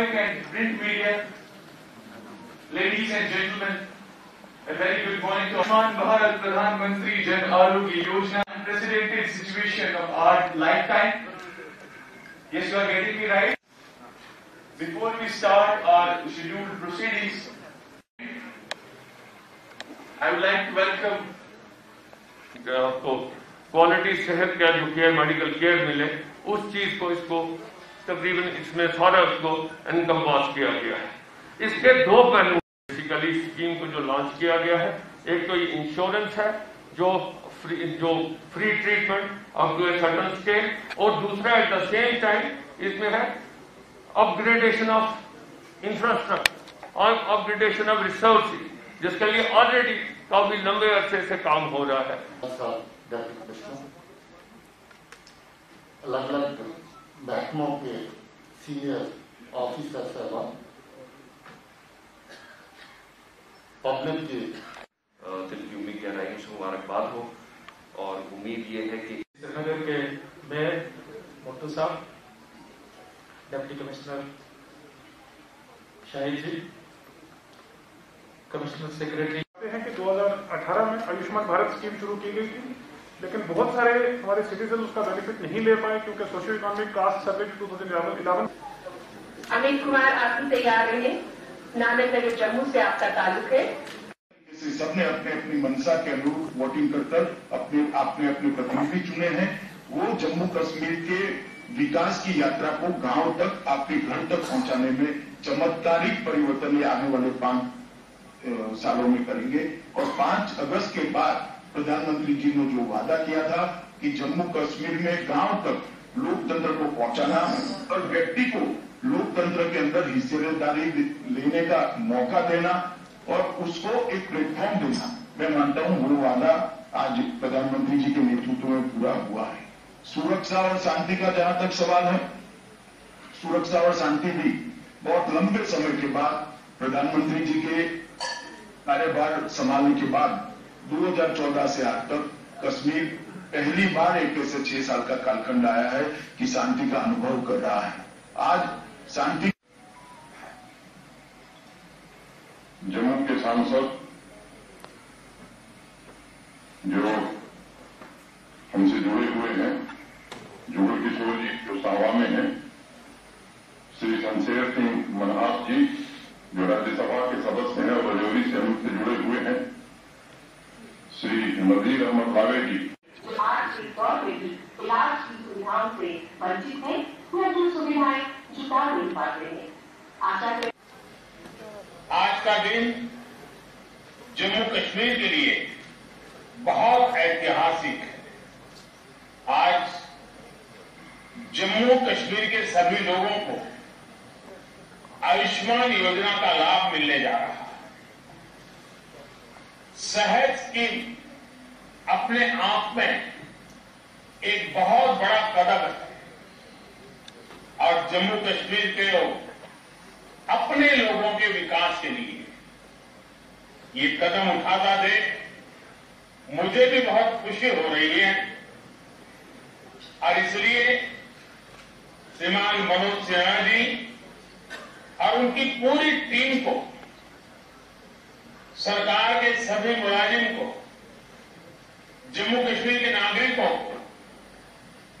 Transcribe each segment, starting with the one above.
electronic and print media, ladies and gentlemen, a very good morning to Ayushman Bharat Pradhan Mantri Jan Arogya Yojana, unprecedented situation of our lifetime. Yes, you are getting me right. Before we start our scheduled proceedings, I would like to welcome आपको quality सेहत का जो care medical care मिले उस चीज़ को इसको तकरीबन इसमें सारा उसको इनकम्पास किया गया है। इसके दो पहलू बेसिकली स्कीम को जो लॉन्च किया गया है, एक तो इंश्योरेंस है, जो फ्री जो free treatment up to certain stage और दूसरा एट द सेम टाइम इसमें है अपग्रेडेशन ऑफ़ इंफ्रास्ट्रक्चर और अपग्रेडेशन ऑफ़ रिसोर्सेज जिसके लिए ऑलरेडी काफ़ी लंबे अरसे से काम हो रहा है। अलग अलग महकमों के सीनियर ऑफिसर साहबान पब्लिक के। दिल की उम्मीद गहराइयों से मुबारकबाद हो और उम्मीद ये है कि श्रीनगर के मेयर मोटू साहब deputy commissioner Shahid ji commissioner secretary. हैं कि 2018 में आयुष्मान भारत स्कीम शुरू की गई थी। लेकिन बहुत सारे हमारे सिटीजन उसका बेनिफिट नहीं ले पाए क्योंकि socio economic caste survey two thousand eleven Amit Kumar आप भी तैयार रहे नानक नगर जम्मू से आपका ताल्लुक है। सबने अपने अपनी मंशा के अनुरूप वोटिंग कर कर अपने अपने अपने प्रतिनिधि चुने हैं। वो जम्मू कश्मीर के विकास की यात्रा को गाँव तक आपके घर तक पहुँचाने में चमत्कारिक परिवर्तन ये आने वाले पाँच सालों में करेंगे। और पाँच अगस्त के बाद प्रधानमंत्री जी ने जो वादा किया था कि जम्मू कश्मीर में गाँव तक लोकतंत्र को पहुंचाना और व्यक्ति को लोकतंत्र के अंदर हिस्सेदारी लेने का मौका देना और उसको एक प्लेटफॉर्म देना। मैं मानता हूँ वो वादा आज प्रधानमंत्री जी के नेतृत्व में पूरा हुआ है। सुरक्षा और शांति का जहाँ तक सवाल है, सुरक्षा और शांति भी बहुत लंबे समय के बाद प्रधानमंत्री जी के कार्यभार संभालने के बाद 2014 से आज तक कश्मीर पहली बार एक से छह साल का कालखंड आया है कि शांति का अनुभव कर रहा है। आज शांति जम्मू के सांसद जो हमसे जुड़े हुए हैं, जुगल किशोर जी जो सावा में हैं, श्री शमशेर सिंह मनहास जी जो राज्यसभा के सदस्य हैं और रजौरी से हमसे जुड़े हुए हैं श्री नजीर अहमद जी। आज के दौर में भी इलाज की सुविधाओं से वंचित है या जो सुविधाएँ जुटा नहीं पाते हैं। आशा करें आज का दिन जम्मू कश्मीर के लिए बहुत ऐतिहासिक है। आज जम्मू कश्मीर के सभी लोगों को आयुष्मान योजना का लाभ मिलने जा रहा है। सहज स्कीम अपने आप में एक बहुत बड़ा कदम है। और जम्मू कश्मीर के लोग अपने लोगों के विकास के लिए ये कदम उठाता देख मुझे भी बहुत खुशी हो रही है। और इसलिए श्रीमान मनोज सिन्हा जी और उनकी पूरी टीम को सरकार के सभी मुलाजिम को, जम्मू कश्मीर के नागरिकों को,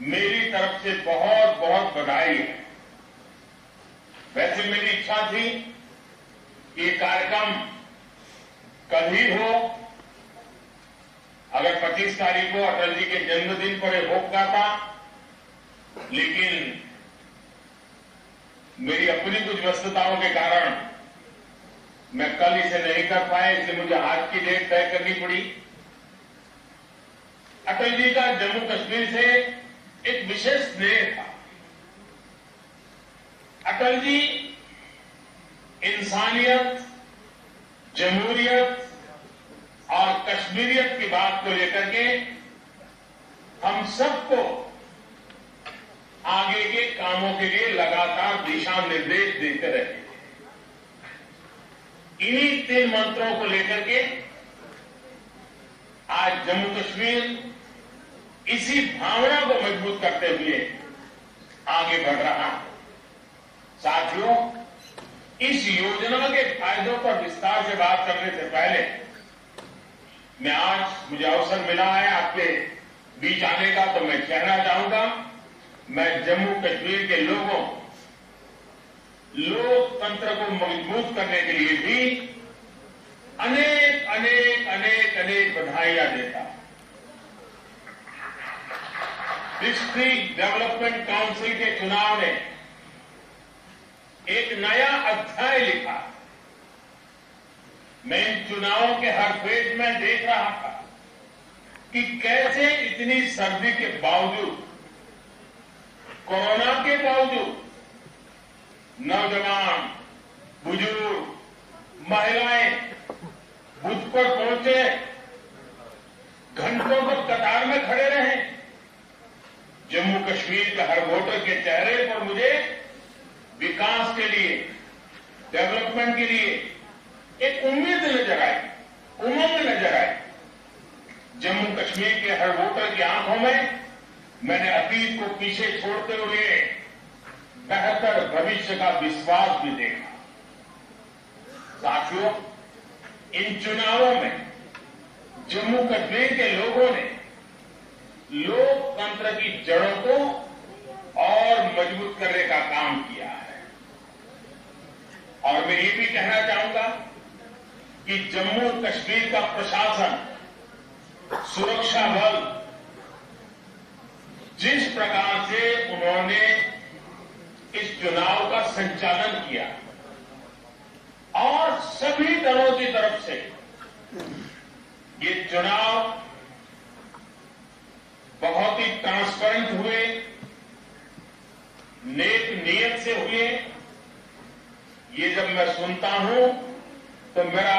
मेरी तरफ़ से बहुत बहुत बधाई है। वैसे मेरी इच्छा थी ये कार्यक्रम कल ही हो। अगर 25 तारीख को अटल जी के जन्मदिन पर यह हो पाता लेकिन मेरी अपनी कुछ व्यस्तताओं के कारण मैं कल इसे नहीं कर पाया, इसलिए मुझे आज की डेट तय करनी पड़ी। अटल जी का जम्मू कश्मीर से एक विशेष स्नेह था। अटल जी, इंसानियत, जमहूरियत और कश्मीरियत की बात को लेकर के हम सबको आगे के कामों के लिए लगातार दिशा निर्देश देते रहे। इन्हीं तीन मंत्रों को लेकर के आज जम्मू कश्मीर इसी भावना को मज़बूत करते हुए आगे बढ़ रहा है। साथियों, इस योजना के फायदों पर विस्तार से बात करने से पहले मैं आज मुझे अवसर मिला है आपके बीच आने का तो मैं कहना चाहूँगा, मैं जम्मू कश्मीर के लोगों लोकतंत्र को मज़बूत करने के लिए भी अनेक अनेक अनेक अनेक बधाइयाँ देता। डिस्ट्रिक्ट डेवलपमेंट काउंसिल के चुनाव ने एक नया अध्याय लिखा। मैं इन चुनावों के हर फ़ेज़ में देख रहा था कि कैसे इतनी सर्दी के बावजूद, कोरोना के बावजूद नौजवान, बुज़ुर्ग, महिलाएँ बुथ पर पहुँचे घंटों तक कतार में खड़े रहे। जम्मू कश्मीर के हर वोटर के चेहरे पर मुझे विकास के लिए, डेवलपमेंट के लिए एक उम्मीद नज़र आई, उमंग नज़र आई। जम्मू कश्मीर के हर वोटर की आँखों में मैंने अतीत को पीछे छोड़ते हुए बेहतर भविष्य का विश्वास भी देखा। साथियों, इन चुनावों में जम्मू कश्मीर के लोगों ने लोकतंत्र की जड़ों को और मज़बूत करने का काम किया है। और मैं ये भी कहना चाहूँगा कि जम्मू कश्मीर का प्रशासन, सुरक्षा बल, जिस प्रकार से उन्होंने इस चुनाव का संचालन किया। और सभी दलों की तरफ़ से ये चुनाव बहुत ही ट्रांसपेरेंट हुए, नेक नियत से हुए। ये जब मैं सुनता हूँ तो मेरा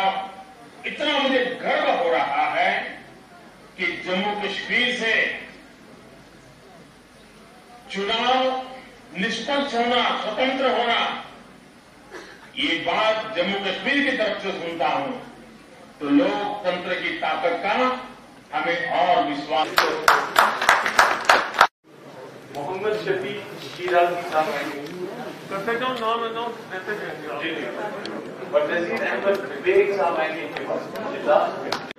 इतना मुझे गर्व हो रहा है कि जम्मू कश्मीर से चुनाव निष्पक्ष होना स्वतंत्र होना ये बात जम्मू कश्मीर की तरफ़ से सुनता हूँ। तो लोकतंत्र की ताकत का हमें और विश्वास मोहम्मद शफी शीराज करते जाओ नाम नाम देते जाएँगे और नजीर अहमद बेग साहब आएँगे इनके पास।